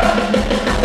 Yeah.